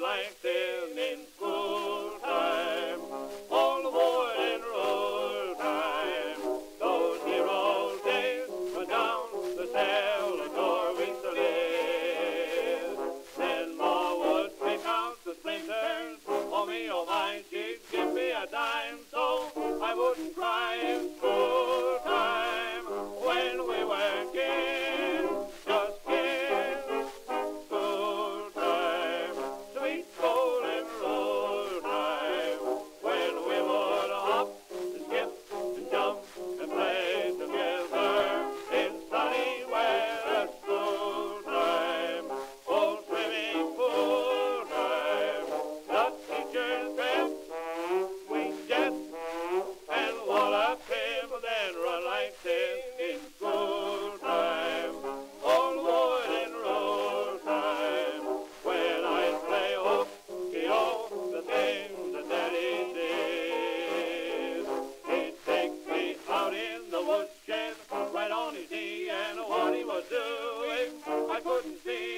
like them in school time, all the aboard and roll time. Those dear old days were down the Salvador we used to live. Then Ma would pick out the splinters, for me, oh or mine. she'd give me a dime, so I wouldn't cry thee.